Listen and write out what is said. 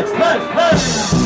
hey, hey, hey.